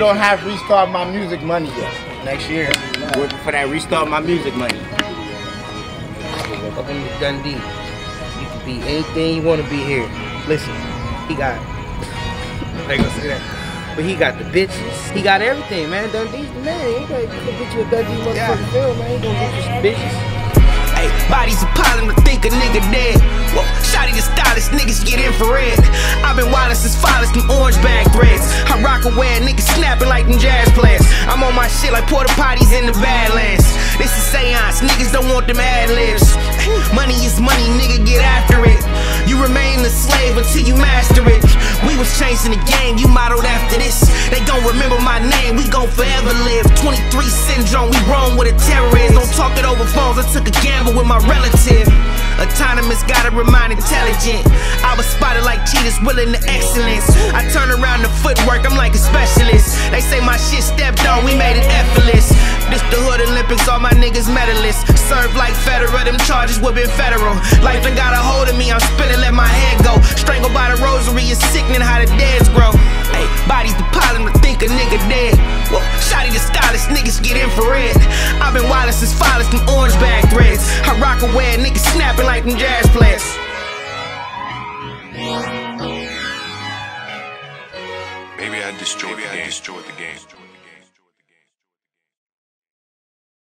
don't have restart my music money yet. Next year, working for that restart my music money. Welcome to Dundee. You can be anything you want to be here. Listen, he got. I ain't gonna say that. But he got the bitches. He got everything, man. Dundee's the man. He gonna get you a Dundee motherfucking film, man. He gonna get you some bitches. Hey, bodies are piling to think a nigga dead. Been wildin' since fathers, them orange bag threads. I rock aware, niggas snapping like them jazz players. I'm on my shit like porta potties in the Badlands. This is seance, niggas don't want them ad libs. Money is money, nigga, get after it. You remain a slave until you master it. We was chasing the game, you modeled after this. They gon' remember my name, we gon' forever live. 23 syndrome, we wrong with a terrorist. Don't talk it over phones, I took a Autonomous, gotta remind intelligent. I was spotted like cheaters, willing to excellence. I turn around the footwork, I'm like a specialist. They say my shit stepped on, we made it effortless. This the Hood Olympics, all my niggas medalists. Serve like Federer, them charges would been federal. Life done got a hold of me, I'm spinning, let my head go. Fathers, them orange bag threads. I rock aware, niggas snapping like them jazz players. Maybe I destroyed the game.